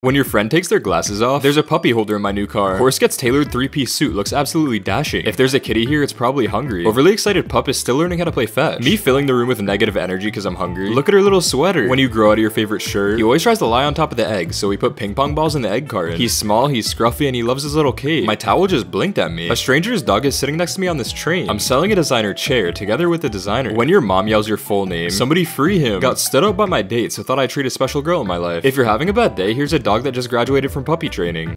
When your friend takes their glasses off, there's a puppy holder in my new car. Horse gets tailored three-piece suit, looks absolutely dashing. If there's a kitty here, it's probably hungry. Overly excited pup is still learning how to play fetch. Me filling the room with negative energy because I'm hungry. Look at her little sweater. When you grow out of your favorite shirt, he always tries to lie on top of the egg, so we put ping pong balls in the egg carton. He's small, he's scruffy, and he loves his little cage. My towel just blinked at me. A stranger's dog is sitting next to me on this train. I'm selling a designer chair together with the designer. When your mom yells your full name, somebody free him. Got stood up by my date, so thought I'd treat a special girl in my life. If you're having a bad day, here's a dog that just graduated from puppy training.